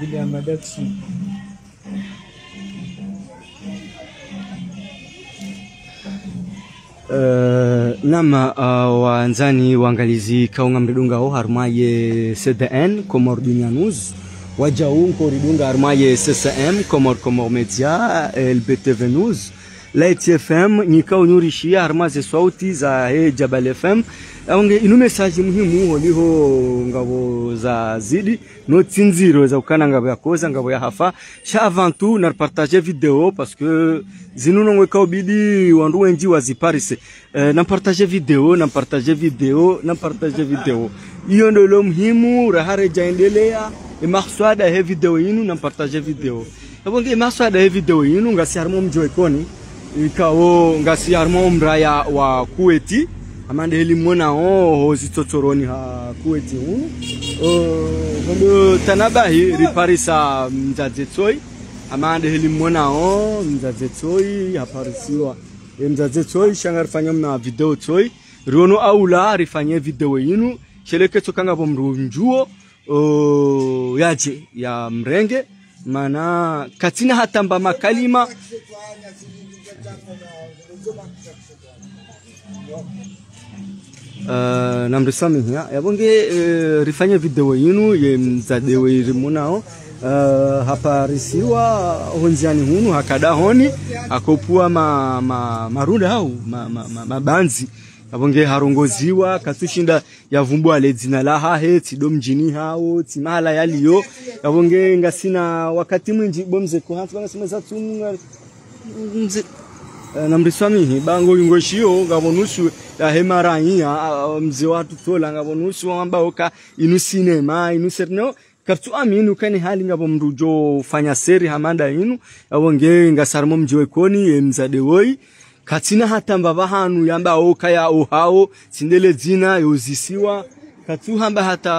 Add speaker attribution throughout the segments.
Speaker 1: vile ya madaksi.
Speaker 2: Uh, nama uh, wanzani waangalizi kaunga mridungao harumaye cdn komor dunia news. Wajau nkoridunga harumaye ccm comor comor media lbtv news light fm nyikao nyurishia harmaze sauti za he jabal fm onge inu message muhimu holiho ngabo za zidi no tsinziro za ukana ngabo ya koza ngabo ya hafa. Sha avant tout na partager video parce que zinuno ngwe bidi wandu wenji waziparise eh, na partager video na partager video na partager video. Hiyo ndio lo muhimu rahare jaendelea imakswada he video yinu na partager video. Abonge imakswada he video yinu ngasi harmo mjoikoni ikawo ngasi armo mraya wa kuweti. Amande heli mona o hozi zitotoroni ha kuweti hunu kondo tanabahi riparisa mzadze tsoi. Amande heli mona o mzadze tsoi haparisiwa e mzadze tsoi shanga rifanya mna video tsoi. Riono aula rifanye video yinu. Cheleke tsokanga bo mrunjuo o yaje ya mrenge. Mana katina hatamba makalima Uh, namrisamiha yabonge uh, rifanye video yinu yemzadewe irimunao uh, haparisiwa honziani hunu hakada honi akopua ma, ma, marunda au ma, ma, ma, mabanzi abonge harongoziwa katushinda yavumbwa le dzina la hahe tido mjini hao timahala yaliyo yabonge ngasina wakati mwinji bomze kuhantu bangasimeza tumu namriswamihi bango yungoshiyo ngabonusu yahemaranya mzi watu tola ngabonusu ambaoka inu sinema inu serno kaptu aminu kani hali ngabo mrujo fanya seri hamanda inu awonge ngasarmo mjiwe koni emzade woi katina hata mbaba hanu yamba oka ya ohao sindele dzina yozisiwa katu hamba hata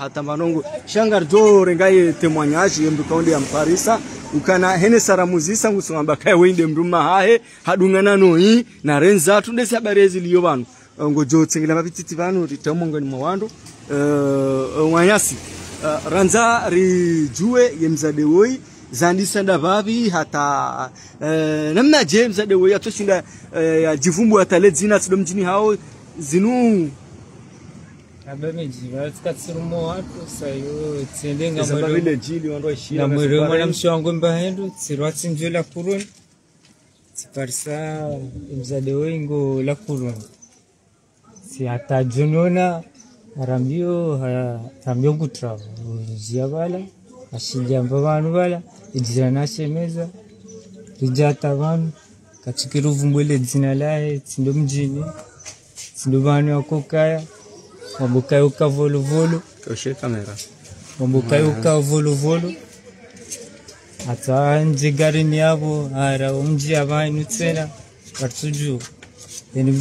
Speaker 2: hata manongo shangar do rengaye temwanyaji yemdu kaunde ya mparisa. Ukana hene saramuzisa ngusongamba kaya wende mruma hahe. Hadungana noi na renza. Tunde sabare ziliyo banu. Ngo jo tsengela mapititi banu ritamongo ni mwandu. Uh, mwanyasi uh, ranza rijue yemzade woi. Zandisa nda vavi hata uh, namna je mzade woi. Atoshinda uh, ya jivumbu atale dzina tsido mjini hao. Zinu abamejivatsikatsilumua tusayo
Speaker 1: tsende ngamwero mwana mshango mbahendu tsirwatsinjwe lakuruni tsiparisa mzade wengo lakuruni siatajonona harambio harambio ngutrava ujia vala ashijamba vanhu vala ijira nashemeza rijata vanhu katsikira uvumbwele dzina laye tsindo mjini tsindo vanhu yakokaya wambukayuka
Speaker 2: vuluvulu
Speaker 1: wambukayuka volovolo hata njigarini yavo ara umji avainu tsena. Eni yani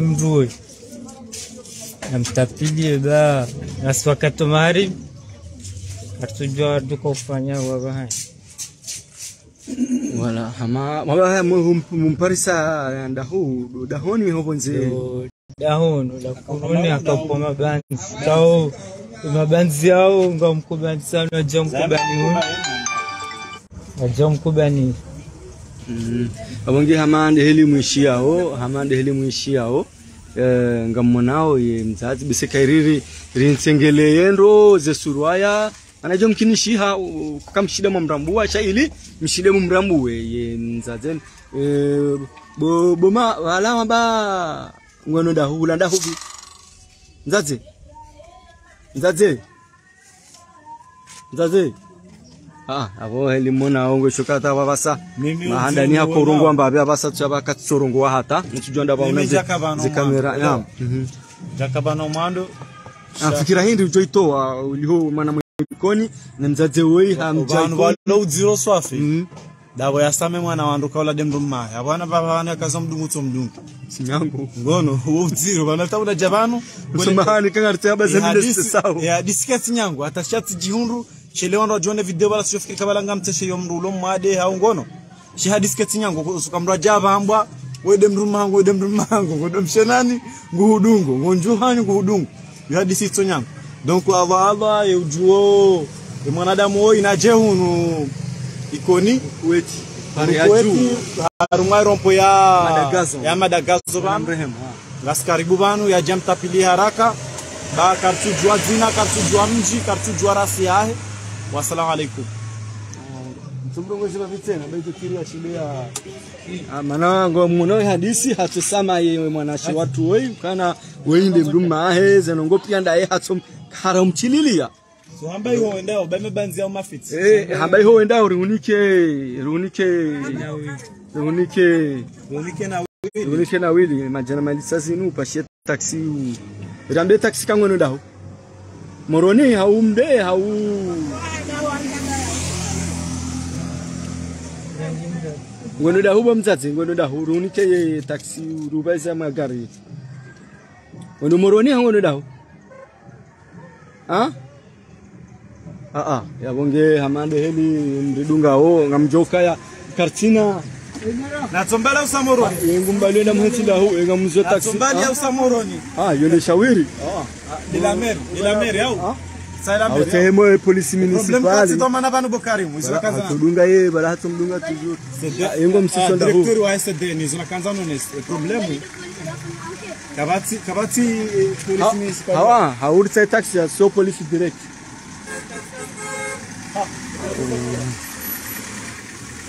Speaker 1: mndue namtapilie ba naswakato mahari vatsuju watuka ufanya wavahai
Speaker 2: wala hama mabaya mumparisa ndahu dahoni hobonze
Speaker 1: dahono lakuruni akapo mabanzi kao mabanzi yao nga mkubani sana aja mkubani aja mkubani.
Speaker 2: Mm. abonge hamande heli mwishiao hamande heli mwishiao eh, ngammonao ye mzazi bise kairiri rinsengele yendo ze anajua mkinishiha kamshida mumrambua shaili mshide mumrambue ye mzazen eh, bo boma wala ba ngono da ndahuvi nzadze nzadze nzadze Ah, abo heli mona ongo shokata babasa.
Speaker 3: Mimi
Speaker 2: Mahanda ni
Speaker 3: uzi
Speaker 2: mbabe
Speaker 3: uona.
Speaker 2: urungu amba abia basa tuchaba katsorongo wa hata. Mtujua ba
Speaker 3: Mimi
Speaker 2: unaze
Speaker 3: jaka
Speaker 2: ze kamera.
Speaker 3: mando.
Speaker 2: Mhm.
Speaker 3: Jakabano mwando
Speaker 2: Ah, fikira hindi ujoitoa uliho mana mwikoni na mzadze wei
Speaker 3: vanhu
Speaker 2: hamjaiko.
Speaker 3: valo udziro swafi
Speaker 2: Mhm.
Speaker 3: Davo yasame mwana wandu kaula demndu mmaya avana vavana kaza mdungu tso mdungu
Speaker 2: Sinyango.
Speaker 3: ngono udziro vana taula javanu
Speaker 2: Usumahani kanga rtaba zamile sawa.
Speaker 3: disika tsinyangu atashatsi jihundu shele wandu ajone video bala sijofikiri kabala ngamteshe yo mrulo mwade hau ngono? Shihadiske tsinyangu usuka mndu ajavambwa wede mndu mangu wede mndu mangu ngodo mshenani nguhudungu ngonjuhanyu nguhudungu yohadisi tso nyangu. Donc ava ava eujuo e mwanadamu wo inaje hunu ikoni
Speaker 2: weti pare ya juu.
Speaker 3: Kuweti, harumwa rompo ya
Speaker 2: Madagazo.
Speaker 3: ya madagazo
Speaker 2: ha.
Speaker 3: ngasikaribu banu ya jamtapili haraka. Ba kartujua zina kartujua mji kartujua rasi yahe wasalamu alaikum.
Speaker 2: Chilea mana ngo muno hadisi hatusama ye mwanashi watu wei kana weinde mduma ahe zenongo pia ndaye hatsom kara mchililia
Speaker 3: so hamba iho endao
Speaker 2: eh hamba iho wenda riunike riunike riunike
Speaker 3: Ronike na
Speaker 2: riunike na wili. Majana malisa zinu pashie taksi. Rambe taksi kangono daho moroni haumde hau? Ngono daho bamzadze ngono daho riunike taxi rubaisa magari. Ngono moroni hangono daho ah ah ah. Yabonge hamande heli mridungawo ngamjoka ya kartina.
Speaker 3: Natsombala usamoroni
Speaker 2: yengumbalenda mhetsindaho engamzo taksi
Speaker 3: natsombali ya usamoroni
Speaker 2: ah yole shawiri. Ah.
Speaker 3: yao. Sailamer
Speaker 2: au sehemu ya polisi
Speaker 3: problem
Speaker 2: municipali
Speaker 3: kati tomana banu bokarimu izina kanza
Speaker 2: hatudunga ye bala hatumdunga toujours Ah, yengo msiso ndaho
Speaker 3: directeur wa SDN izina kanza nones problem. Kabati kabati eh, municipal
Speaker 2: hawa haurisa taxi ya so polisi direct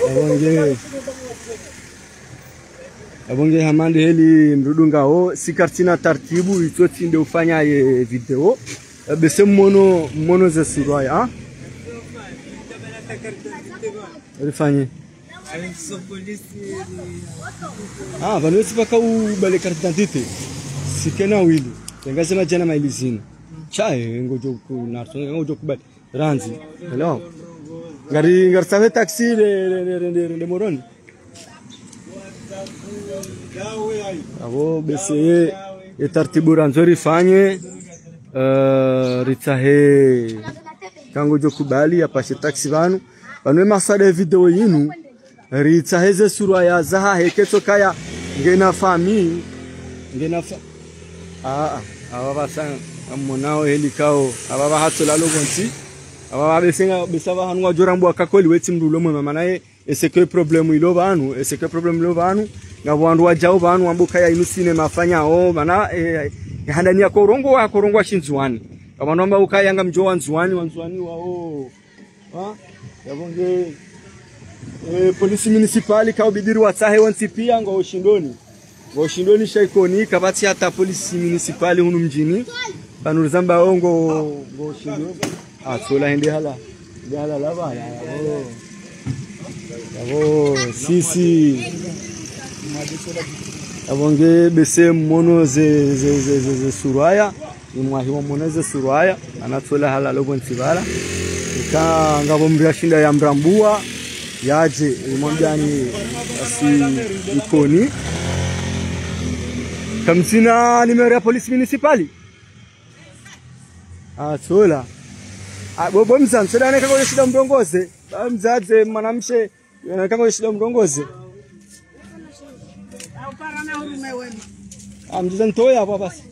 Speaker 2: abonge abonge hamande heli mrudungawo sikartina tartibu itsotinde ufanya ye video. Bese mmono mmono ze suraya ah. Rifanye ah vanhu vese vakau carte d'identité sikena wili tengasema jana mailizina chae ngojo kunarso ngojo kubali ranzi hello ngari ngari sawe taxi le moroni abo bese e ye tartibu ranzo rifanye uh, ritsahe kangojo kubali apashe taxi vanu vanwe masada video yinu ritsaheze surwa ya zaha heketso kaya ngena fami ngena fa aa ava vasa amonao helikao ava vahatsola lokonsi ava vabesenga besa vahanwa kakoli weti wetsi mwe mama naye eseke problem ilo banu eseke problem ilo banu ngabo wandu wajao banu ambuka ya inu mafanya o mana eh, handani ya korongo wa korongo shinzuani. Kama nomba ukayanga mjo wa nzuani wa o ha? Yabonge e, polisi municipali kaubidiri watsahe wansi pia ngo ushindoni ngo ushindoni shaikoni kabati hata polisi municipali hunu mjini panurizamba o ngo ngo ushindoni atsola hindi hala. Hindi hala lava yavo Si sisi. Avonge bese mono ze, ze, ze, ze, ze suraya imwahiwa mono ze suraya anatsola hala lovontsivara ika ngavo mbiashinda ya mrambua yaje imwamjani asi ikoni. Kamsina nimero ya polisi municipali? Atsola bobo mdongoze sedane kango shida mrongoze mzadze mwanamshe kango shida mrongoze amjiza ntoya hapo basi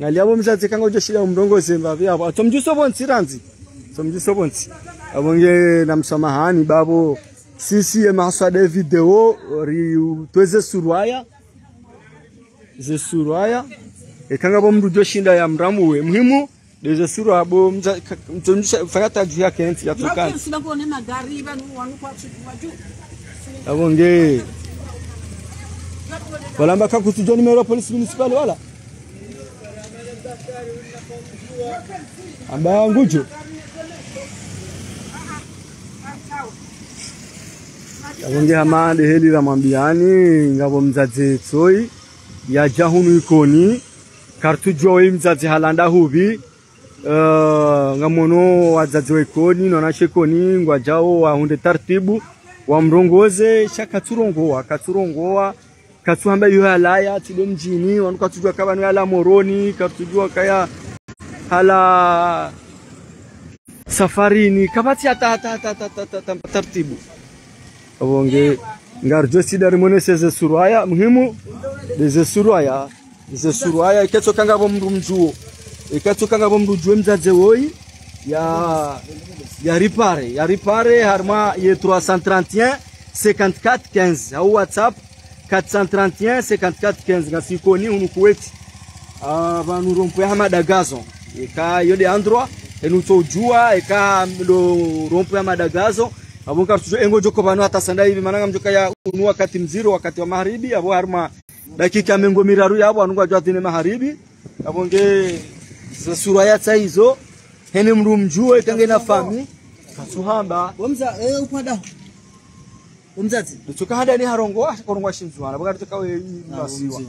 Speaker 2: ngaliabo mzadze kango joshida mdongoze mbavi hapo atomjuso bonsi ranzi? Somjuso bonsi abonge na msamahani babo. Sisi emaswade video ri tweze surwaya. Ze suruaya ekanga bo mndu joshinda ya mramuwe muhimu deze suru abo mtonjusha fanya taju yake nti ya tukani
Speaker 4: sibakone magari vanhu vanokwatsvigwa juu.
Speaker 2: Abonge. Walamba kusijua nimero ya polisi municipal wala? Amba ngujo abonge hamande heli la mwambiani ngabo mzazi tsoi ya jahunu ikoni kartujua we mzazi halanda huvi uh, ngamono wadzadzi wekoni nonashe koni ngwajao wahunde tartibu wamrongoze shakatsurongowa katsurongowa katsuhamba iyo halaya tide mjini wanu katsujua kavanu hala moroni katsujua kaya hala safarini kabati hata hata hata hata hata hata tartibu. Abonge ngarjo sida mone seze suruaya muhimu deze suruaya deze suruaya ketso kanga bo mndu mjuo ikatsoka ngabo mrujwe mdzadze woi ya ya ripare. Ya ripare harma ye 331 54 15 au whatsapp 431 54 15 ngasikoni hunu kuweti. Vanhu rompo ya madagazo. Eka yode androa enutsojua eka ndo rompo ya madagazo. Abo kartujo engo joko vanu hata sanda hivi mananga mjoka ya unu wakati mziro wakati wa magharibi abo harma dakika mengo miraru yabo anungwa jwa tine magharibi abo za sura ya tsa hizo hene mru mjue tenge na fami. Kasuhamba.
Speaker 5: Wamza eh upada wamzazi
Speaker 2: tuchoka hada ni harongo ah korongo shinzwana baka tuka we masiwa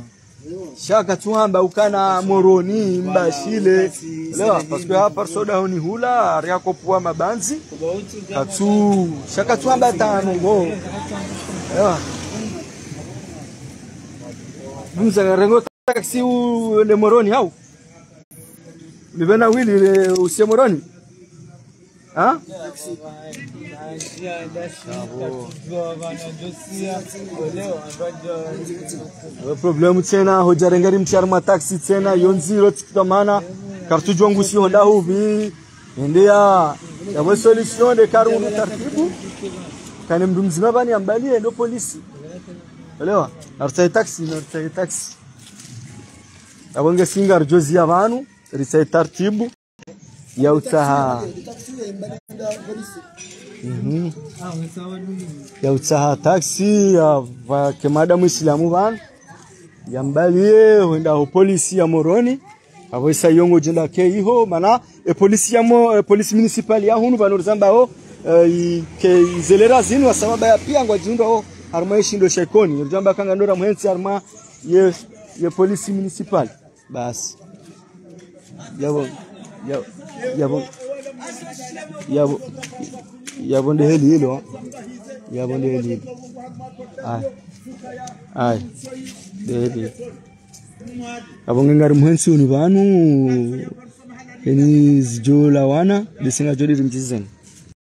Speaker 2: shaka tuhamba ukana moroni mbashile. lewa paske hapa soda honi hula riako pua mabanzi. Katu shaka tuhamba tano ngo. Lewa. Mza rengo taksi le moroni hau Libena wili ile usie moroni? Problemu tena hojarengeri mchar ma taxi tena yonziro tsikitamana kartujwa si honda huvi. Endea yawe solution de karunu tartibu kane mndu mzima bani ambalie ndo polisi. Elewa artai taxi artai taxi. Abonge singa arjozi ya vanu risai taratibu ya utaha -hmm. ya utaha taxi ya vakemada muislamu vanu yambalie huenda ho polisi ya moroni. Avoisa yongo jenda ke iho mana e polisi ya mo e municipal ya hunu vanu rizamba ho. E, ke zelera zinu wa sababa ya pia ngwa jindo ho. Harma ishindo shekoni rizamba kanga ndora muhensi harma ye ye polisi municipal basi yabo yabo yabo yabo yabo nde heli hilo? Yabo nde heli hilo. Ay ay nde heli abo ngengari muhensi uni vanu eni zijola wana lisinga jodi rimjizeni